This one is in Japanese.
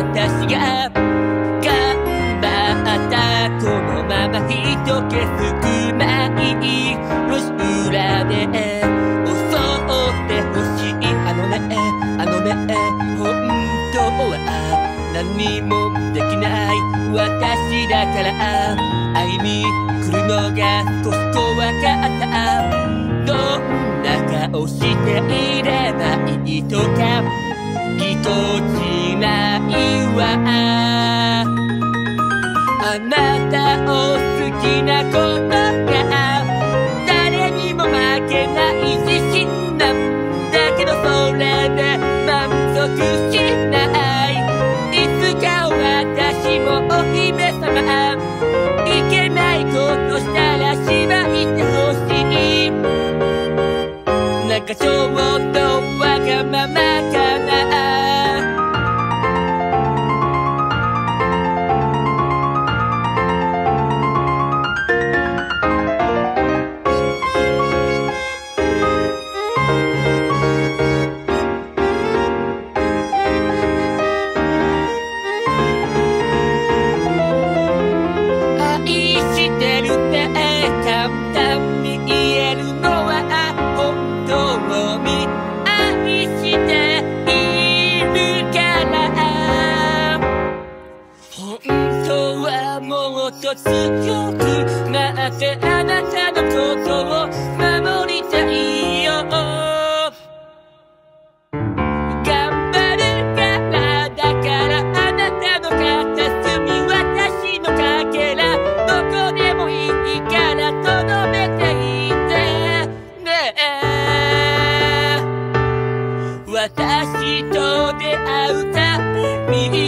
私が頑張ったこのままひとけすくまい路裏で襲ってほしいあのねあのね本当は何もできない私だから会いに来るのが少し怖かったどんな顔していればいいとかぎこあなたを好きなこもっと強く待ってあなたのことを守りたいよ頑張るからだからあなたの片隅私のかけらどこでもいいからとどめていてねえ私と出会うたびに